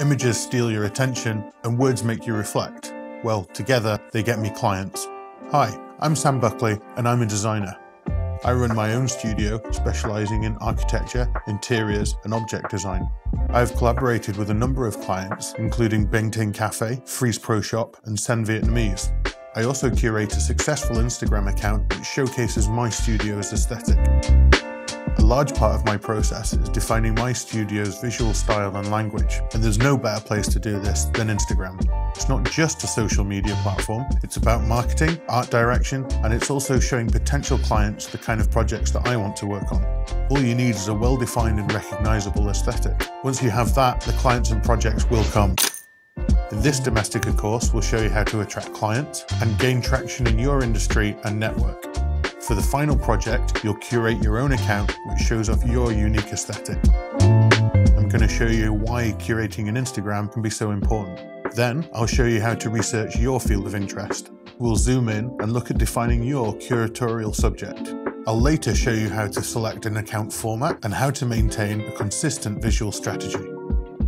Images steal your attention and words make you reflect. Well, together they get me clients. Hi, I'm Sam Buckley and I'm a designer. I run my own studio specializing in architecture, interiors, and object design. I've collaborated with a number of clients, including Bing Ting Cafe, Freeze Pro Shop, and Sen Vietnamese. I also curate a successful Instagram account which showcases my studio's aesthetic. A large part of my process is defining my studio's visual style and language, and there's no better place to do this than Instagram. It's not just a social media platform, it's about marketing, art direction, and it's also showing potential clients the kind of projects that I want to work on. All you need is a well defined and recognizable aesthetic. Once you have that, the clients and projects will come. In this Domestika course we'll show you how to attract clients and gain traction in your industry and network. For the final project, you'll curate your own account which shows off your unique aesthetic. I'm going to show you why curating an Instagram can be so important. Then I'll show you how to research your field of interest. We'll zoom in and look at defining your curatorial subject. I'll later show you how to select an account format and how to maintain a consistent visual strategy.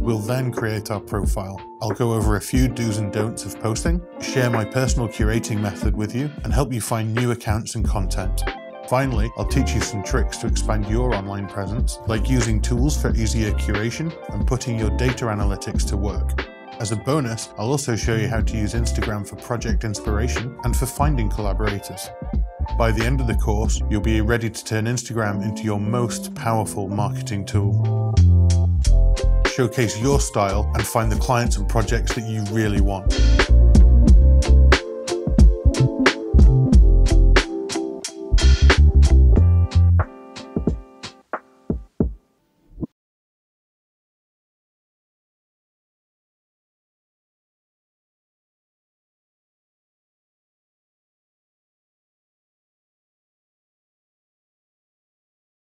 We'll then create our profile. I'll go over a few do's and don'ts of posting, share my personal curating method with you, and help you find new accounts and content. Finally, I'll teach you some tricks to expand your online presence, like using tools for easier curation and putting your data analytics to work. As a bonus, I'll also show you how to use Instagram for project inspiration and for finding collaborators. By the end of the course, you'll be ready to turn Instagram into your most powerful marketing tool showcase your style and find the clients and projects that you really want.